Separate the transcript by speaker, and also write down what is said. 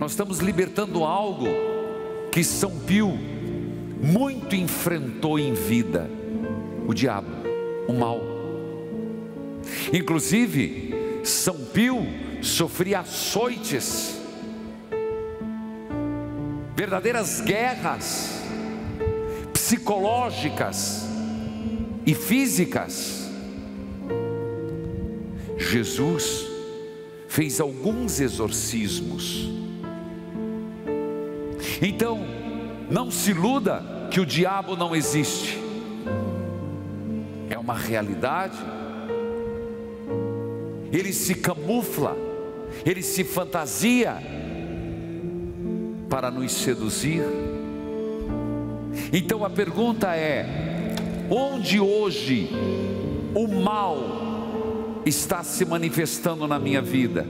Speaker 1: Nós estamos libertando algo que São Pio muito enfrentou em vida: o diabo, o mal. Inclusive, São Pio sofria açoites, verdadeiras guerras psicológicas e físicas. Jesus fez alguns exorcismos. Então, não se iluda que o diabo não existe. É uma realidade. Ele se camufla, ele se fantasia para nos seduzir. Então a pergunta é: onde hoje o mal está se manifestando na minha vida?